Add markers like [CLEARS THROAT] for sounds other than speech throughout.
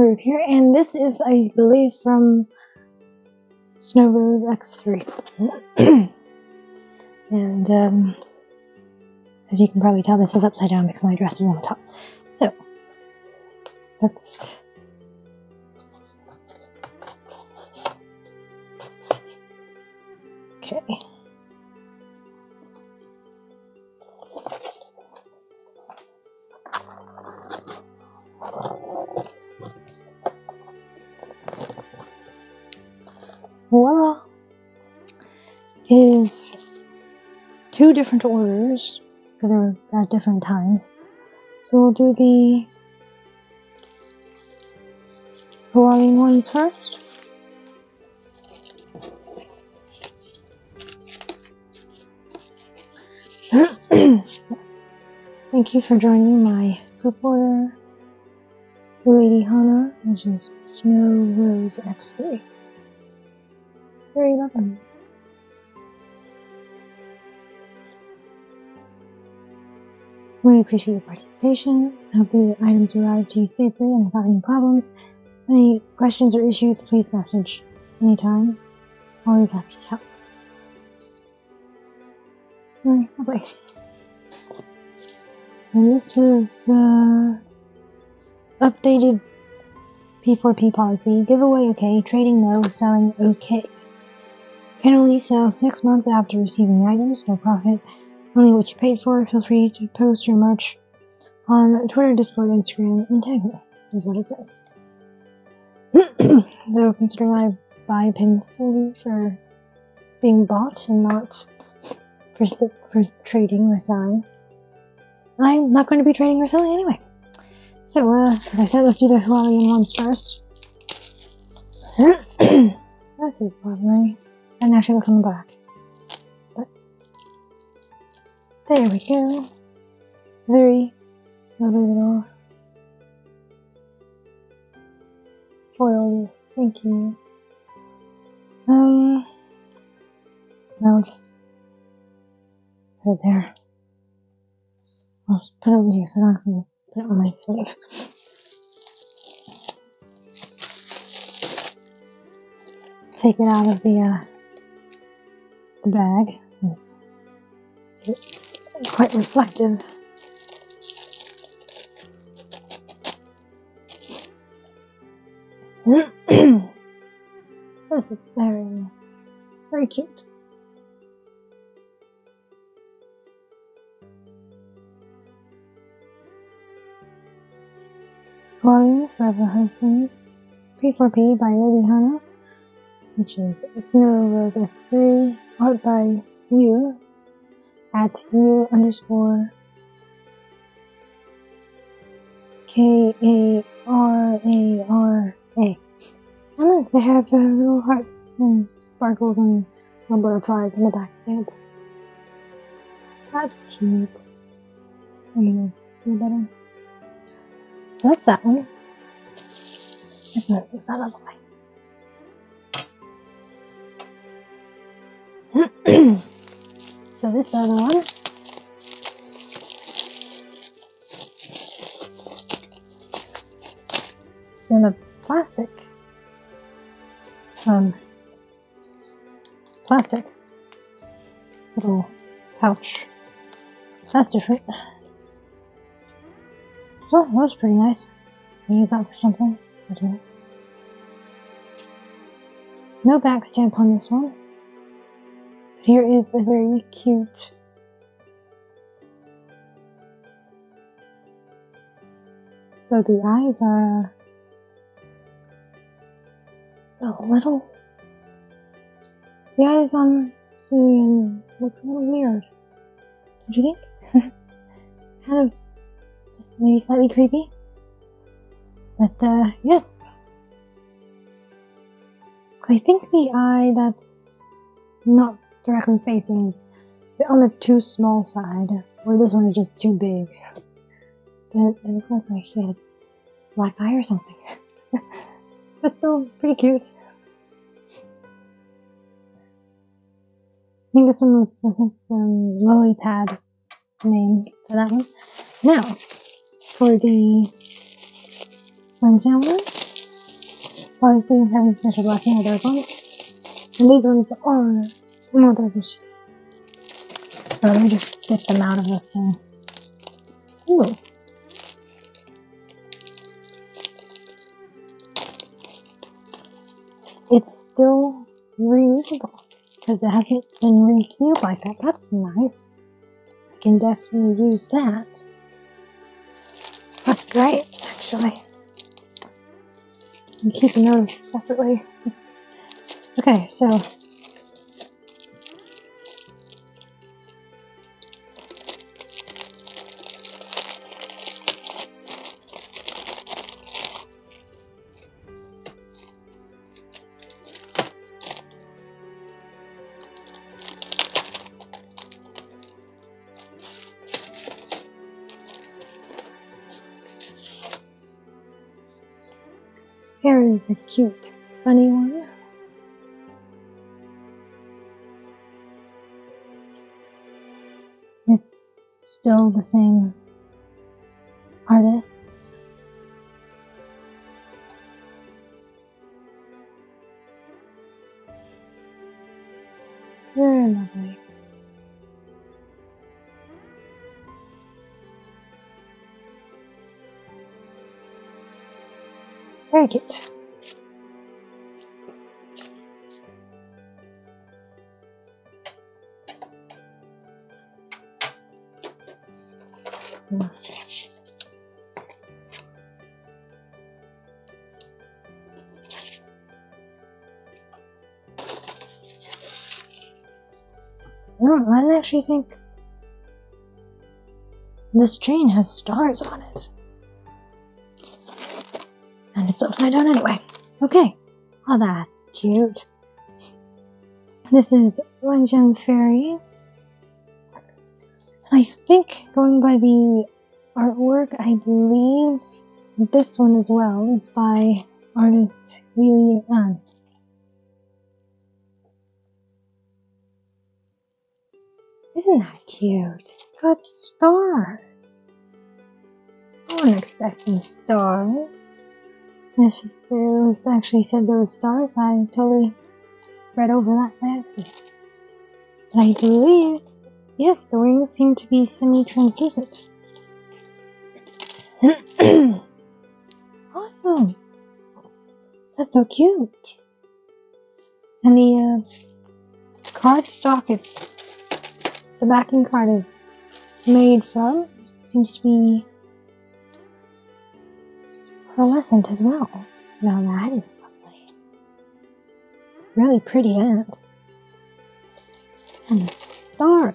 Ruth here, and this is, I believe, from Snow Rose X3. and, um, as you can probably tell, this is upside down because my dress is on the top. So, let's Okay. Two different orders because they were at different times. So we'll do the Hualian ones first. yes. [CLEARS THROAT] Thank you for joining my group order, Lady Hana, which is Snow Rose X3. It's very lovely. Really appreciate your participation. I hope the items arrive to you safely and without any problems. Any questions or issues, please message anytime. Always happy to help. Very. And this is uh, updated P4P policy. Giveaway okay, trading no, selling okay. Can only sell six months after receiving items, no profit. Only what you paid for. Feel free to post your merch on Twitter, Discord, Instagram, and tag me, is what it says. [CLEARS THROAT] Though considering I buy pins solely for being bought and not for, for trading or selling, I'm not going to be trading or selling anyway. So, uh, like I said, let's do the Hualian ones first. [CLEARS THROAT] this is lovely. And actually look on the back. There we go. It's very lovely little foils. Thank you. Um, I'll just put it there. I'll just put it over here so I don't accidentally put it on my sleeve. Take it out of the, uh, the bag since it's quite reflective. [CLEARS THROAT] this is very, very cute. Volume Forever Husbands P4P by Lady Hana, which is Snow Rose X3, art by you at you underscore K A R A R A. And look, they have uh, little hearts and sparkles and little butterflies in the back stamp. That's cute. I'm gonna feel better. So that's that one. Let's move this out of the way. This other one. It's in a plastic. Um, plastic little pouch. That's different. So that was pretty nice. I use that for something. No back stamp on this one. Here is a very cute So the eyes are a little. The eyes on Xie Lian looks a little weird. Don't you think? [LAUGHS] kind of just maybe slightly creepy. But uh, yes. I think the eye that's not directly facing is on the too small side, or this one is just too big. It looks like I should black eye or something. [LAUGHS] but still pretty cute. I think this one was some lily pad name for that one. Now for the ones. Parsley and Heaven's Official Blessing are those ones. And these ones are, no, those are, oh, let me just get them out of the thing. Ooh. It's still reusable because it hasn't been resealed like that. That's nice. I can definitely use that. That's great, actually. I'm keeping those separately. [LAUGHS] okay, so Here is a cute, funny one. It's still the same artist. Very cute. Hmm. No, I don't actually think this train has stars on it. It's upside down anyway. Okay. Oh, that's cute. This is Wangxian Fairies. And I think, going by the artwork, I believe this one as well is by artist Li An. Isn't that cute? It's got stars. I wasn't expecting stars. If it was actually said there was stars, I totally read over that by accident. I believe, yes, the wings seem to be semi-translucent. [CLEARS THROAT] awesome! That's so cute. And the uh, card stock, it's the backing card is made from seems to be pearlescent as well. Now that is lovely. Really pretty ant. And the stars.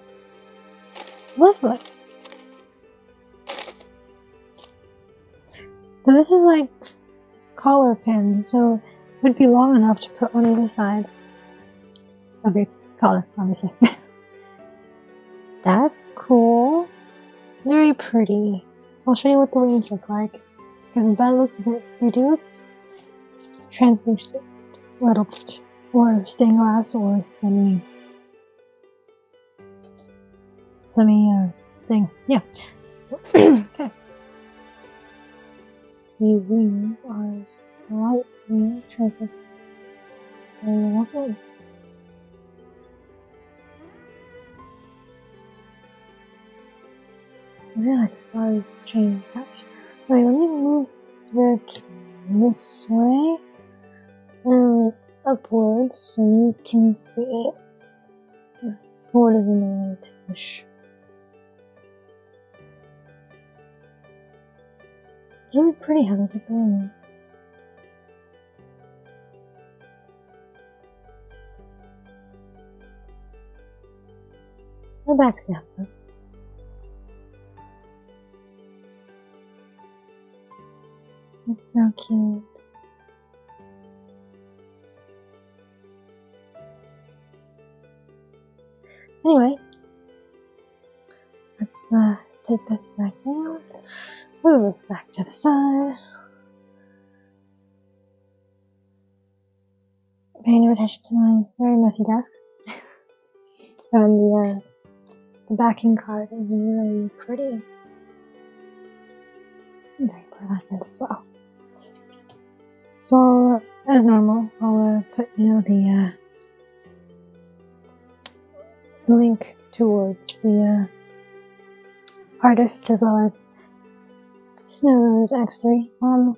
Lovely. So this is like collar pin, so it would be long enough to put on either side of your collar, obviously. [LAUGHS] That's cool. Very pretty. So I'll show you what the wings look like. Because by looks of it, they do translucent a little bit. Or stained glass or semi semi uh, thing. Yeah. [COUGHS] okay. The wings are slightly translucent. I really like the stars chain capture. Wait, let me move the this way and upwards so you can see it sort of in the light-ish. It's really pretty how they put the wings. The back snap though. So cute. Anyway, let's uh, take this back down, move this back to the side. Pay no attention to my very messy desk. [LAUGHS] and the, uh, the backing card is really pretty. Very pearlescent as well. So as normal, I'll uh, put you know the uh, link towards the uh, artist as well as Snowrose X3 um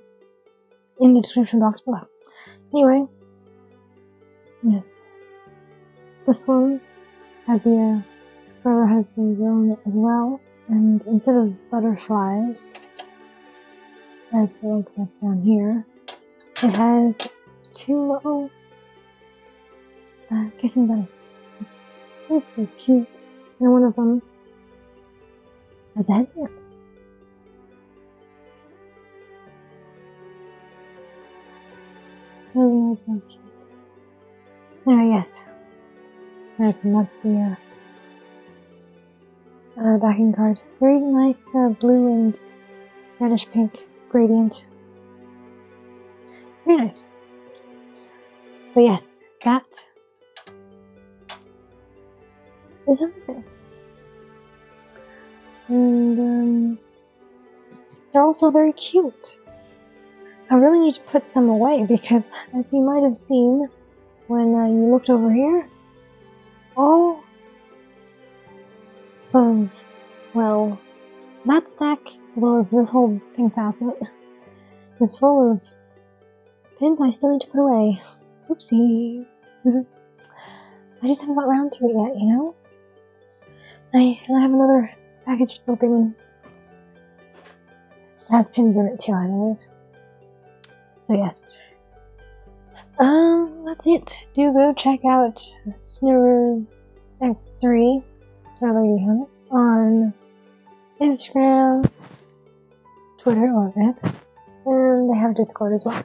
in the description box below. Anyway, yes, this one had the uh, for her husband's own as well, and instead of butterflies, as like that's down here, it has two little uh, kissing bunny. Very cute. And one of them has a headband. Oh, that's so cute. Anyway, yes. That's not the uh, uh, backing card. Very nice uh, blue and reddish pink gradient. Very nice. But yes, that is everything. And um, they're also very cute. I really need to put some away because, as you might have seen when uh, you looked over here, all of, well, that stack, as well as this whole pink basket, is full of pins I still need to put away. Oopsies. [LAUGHS] I just haven't got around to it yet, you know? I, and I have another package to open that has pins in it too, I believe. So yes. Um, that's it. Do go check out Snow Rose X3 for Lady Hana on Instagram, Twitter, or X, and they have Discord as well.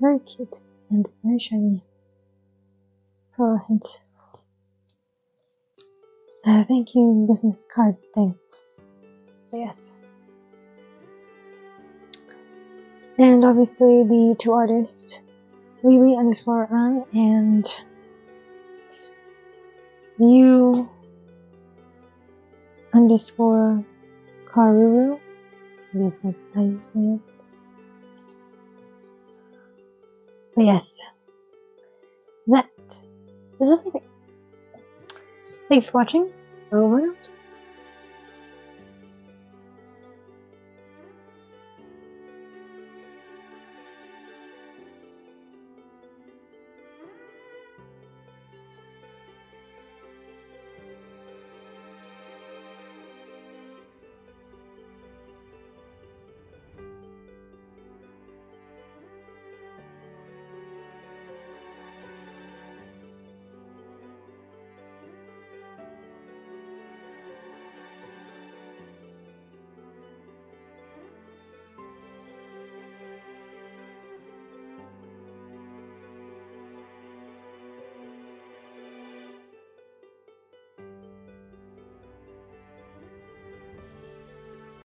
Very cute and very shiny. Pearlescent. Uh, thank you, business card thing. Yes. And obviously the two artists, Lily underscore on and you underscore Karuru. I guess that's how you say it. But yes, that is everything. Thanks for watching. Over and out.